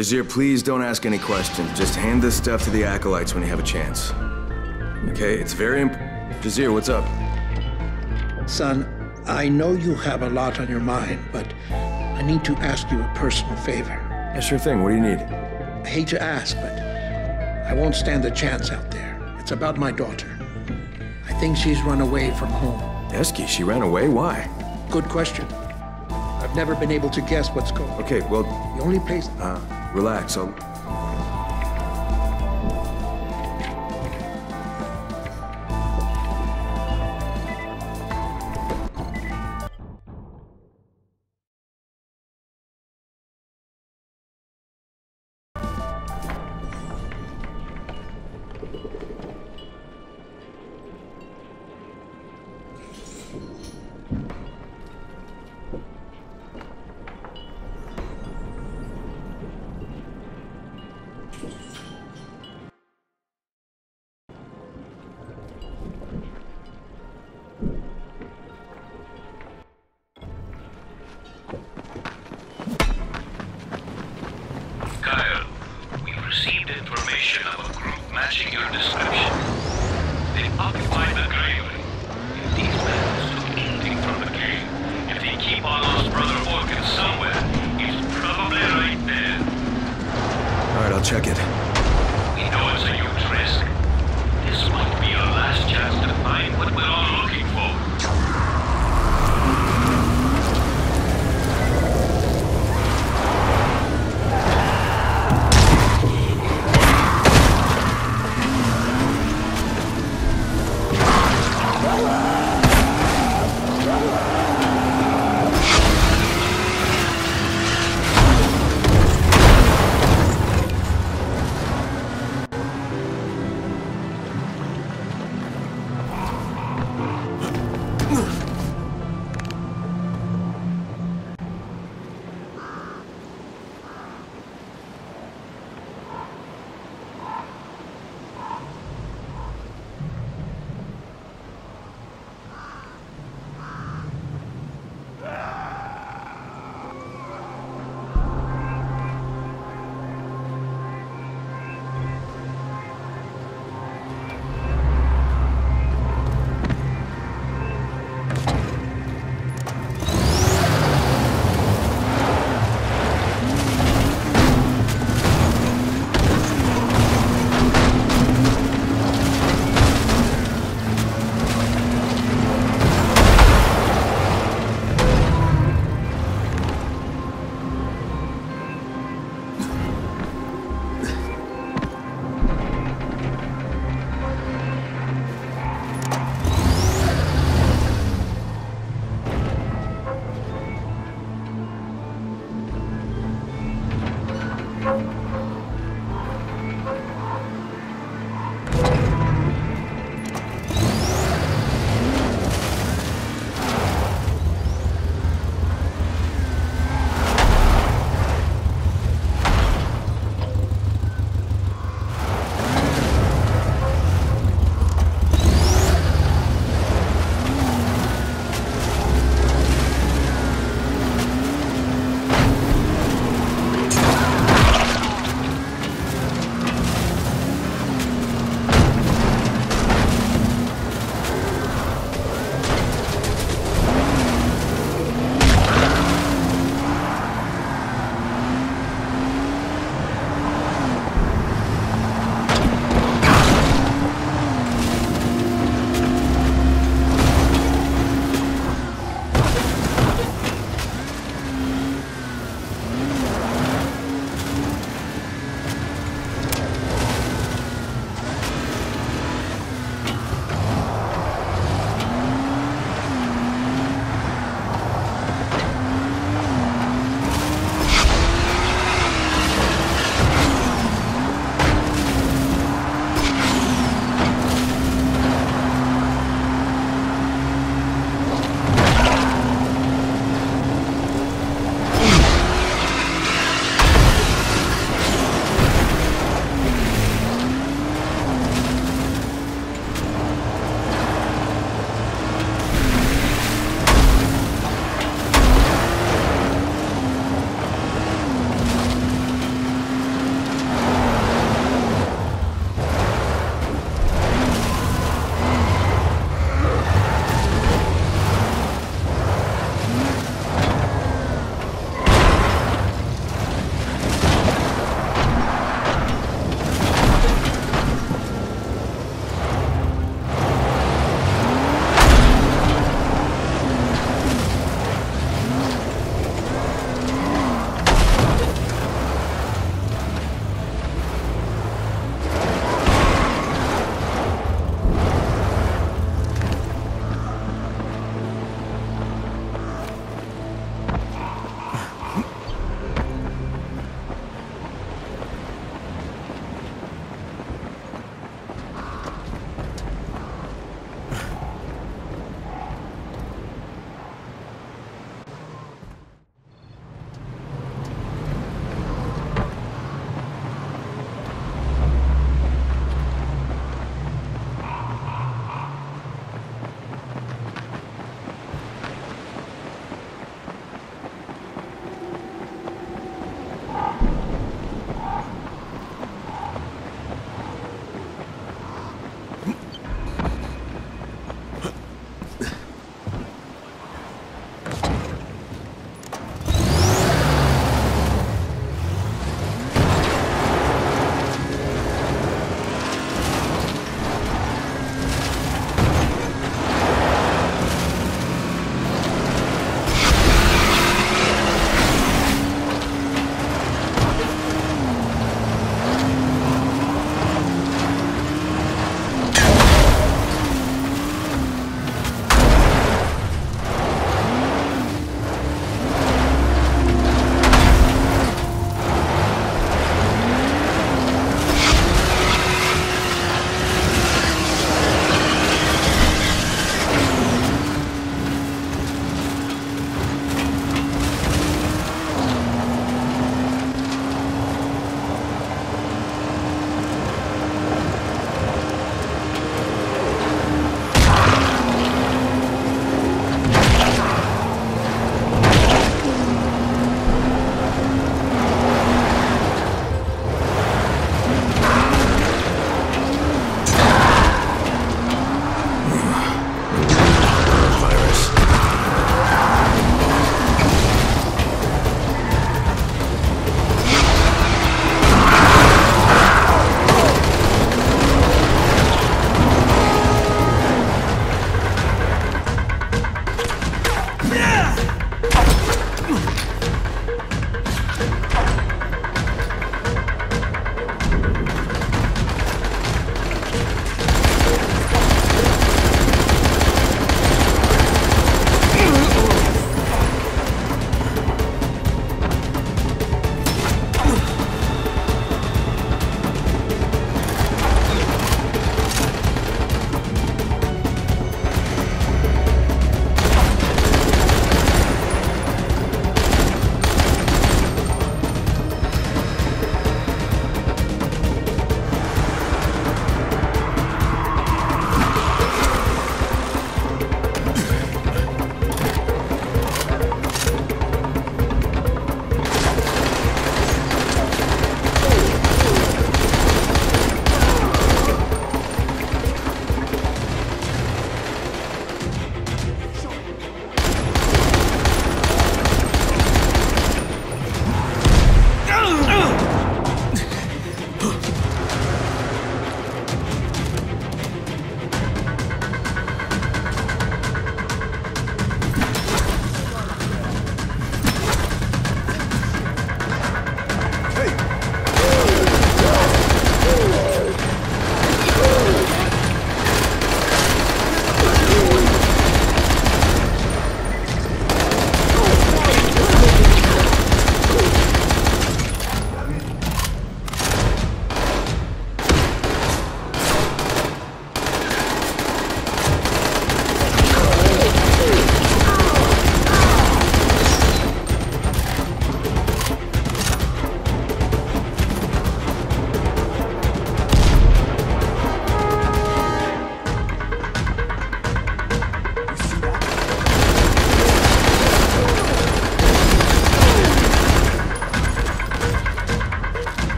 Jazeer, please don't ask any questions. Just hand this stuff to the Acolytes when you have a chance. Okay, it's very imp- Jazeer, what's up? Son, I know you have a lot on your mind, but I need to ask you a personal favor. Yeah, sure thing. What do you need? I hate to ask, but I won't stand a chance out there. It's about my daughter. I think she's run away from home. Eski, she ran away? Why? Good question. I've never been able to guess what's going on. Okay, well, The only place. uh, relax. I'll... matching your description. They occupied the graveyard. If these men took anything from the cave, if they keep our lost brother Orkin somewhere, he's probably right there. All right, I'll check it. We know it's a huge risk. This might be our last chance to find what we're all looking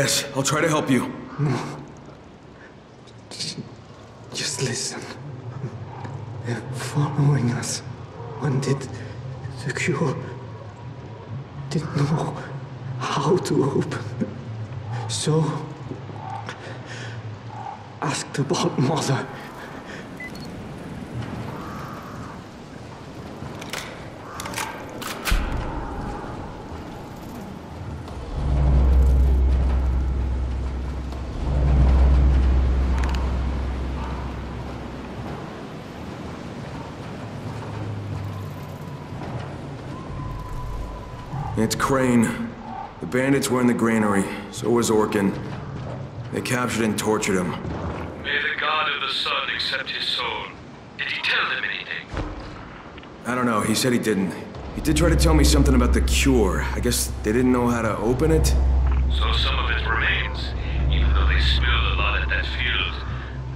yes, I'll try to help you. Hmm. Just listen. They're following us. One did the cure. Didn't know how to open. So asked about mother. It's Crane. Were in the granary. So was Orkin. They captured and tortured him. May the God of the Sun accept his soul. Did he tell them anything? I don't know, he said he didn't. He did try to tell me something about the cure. I guess they didn't know how to open it? So some of it remains, even though they spilled a lot at that field.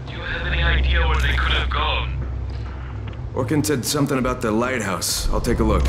Do you have any idea where they could have gone? Orkin said something about the lighthouse. I'll take a look.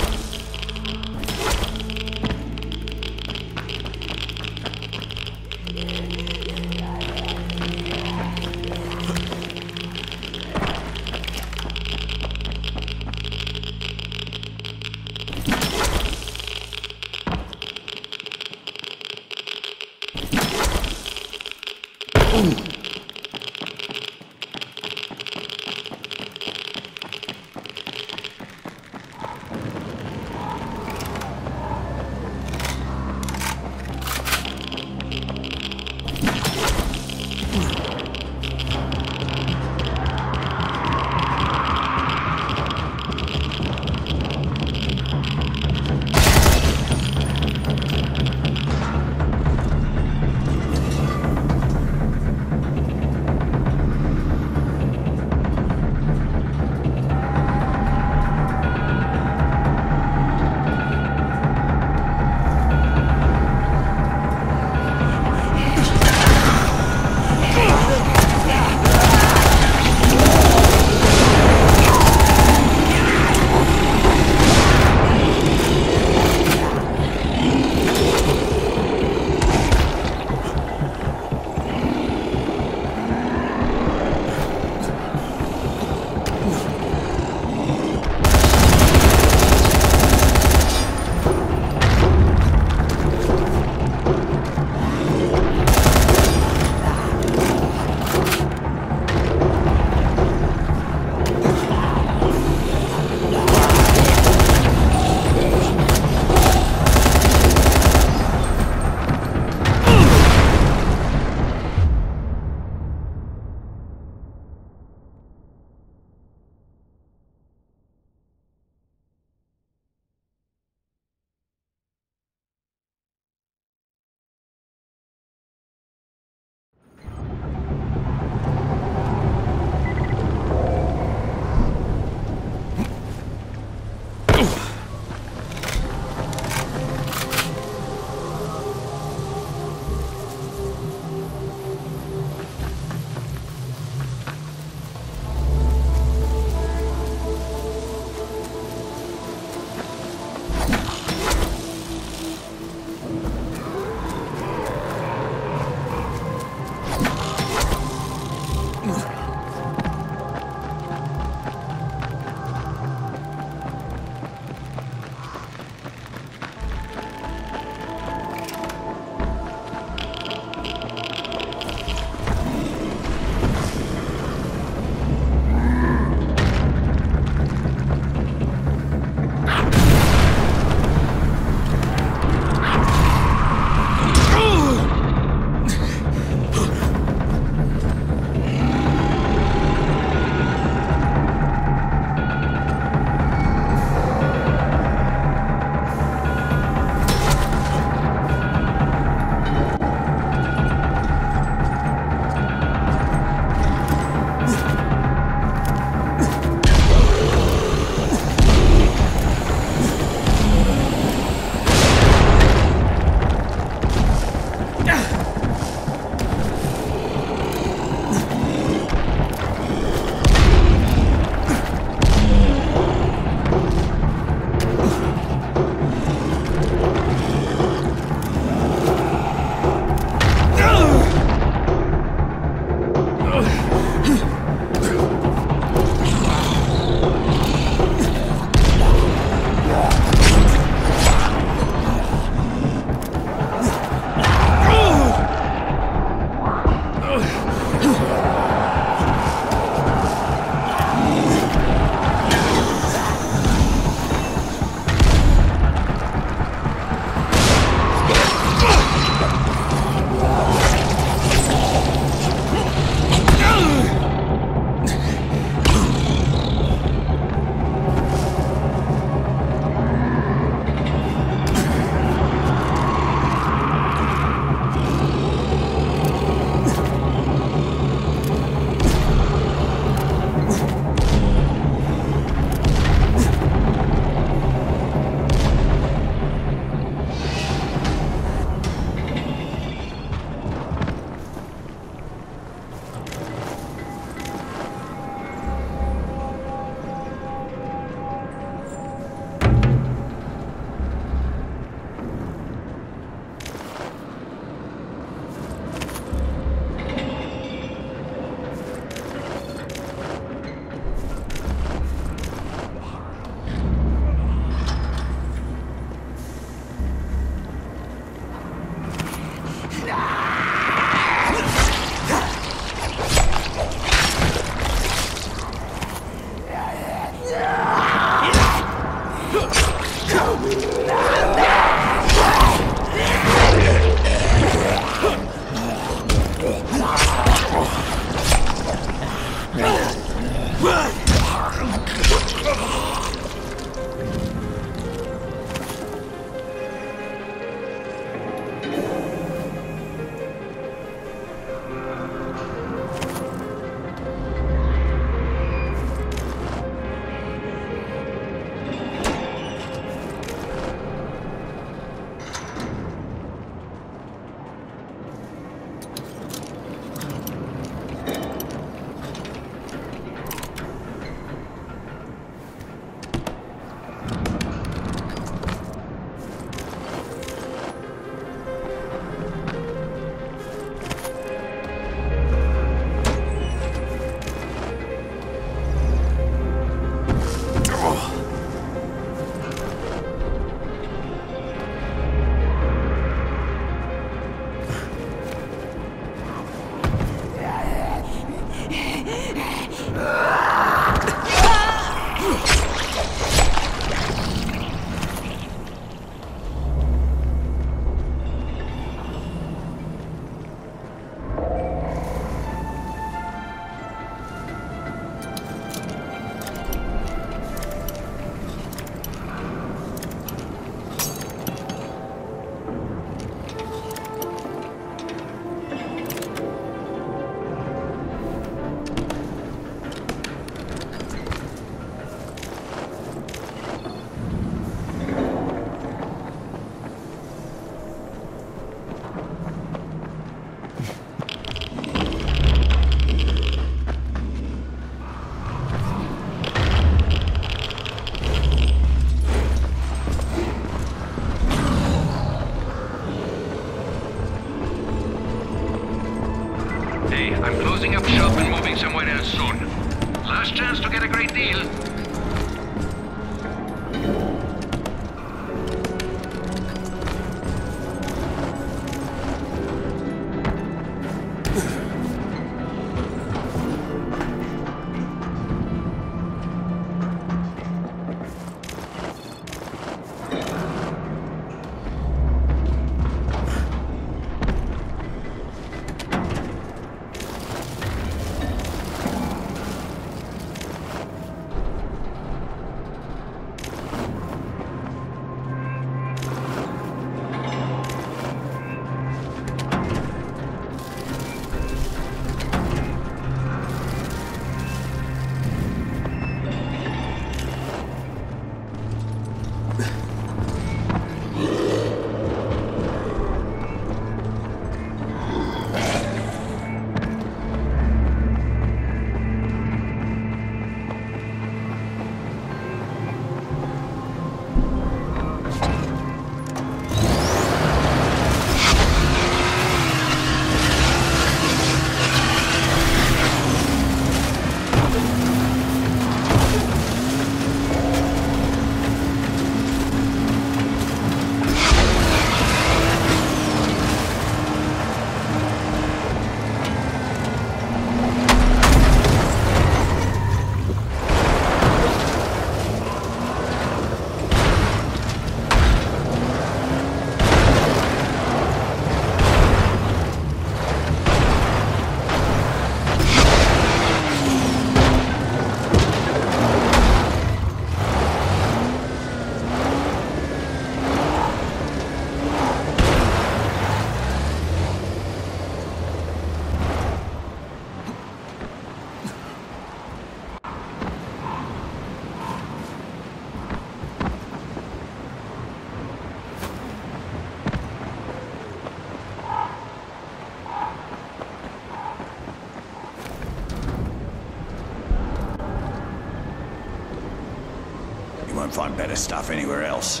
Better stuff anywhere else.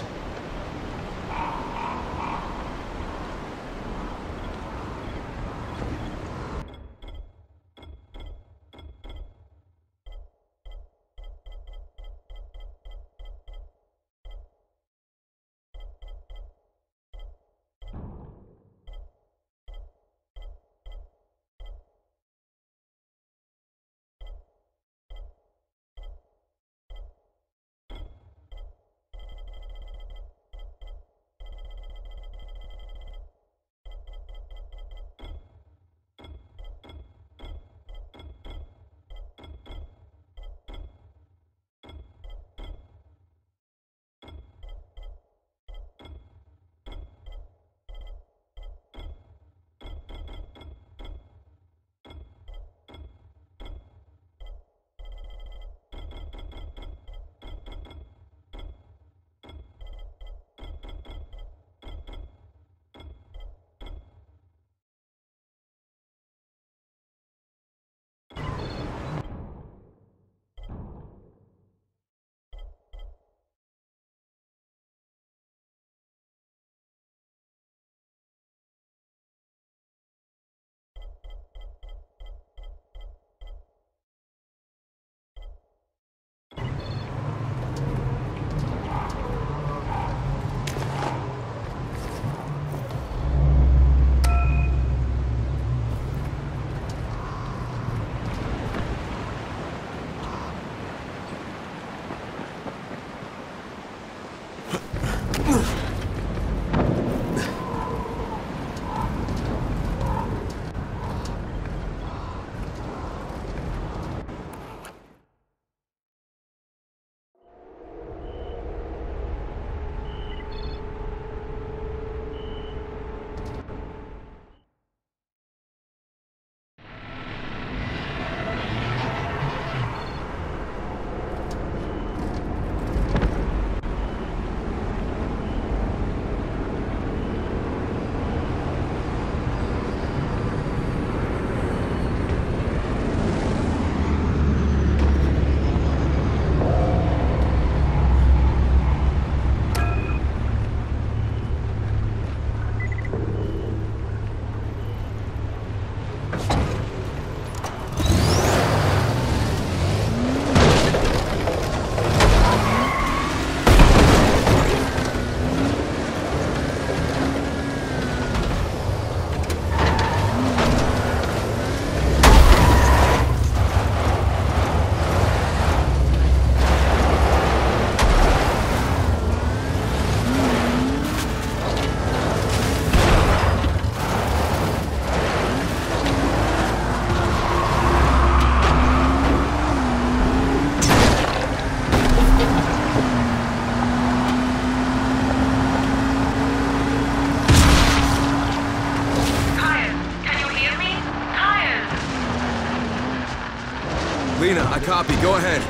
Go ahead.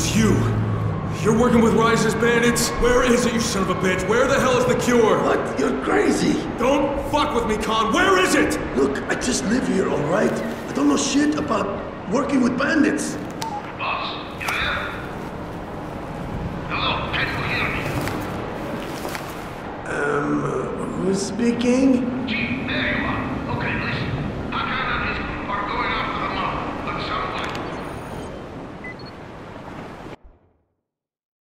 Fuck? It was you. You're working with Rais's bandits? Where is it, you son of a bitch? Where the hell is the cure? What? You're crazy. Don't fuck with me, Khan. Where is it? Look, I just live here, all right? I don't know shit about working with bandits.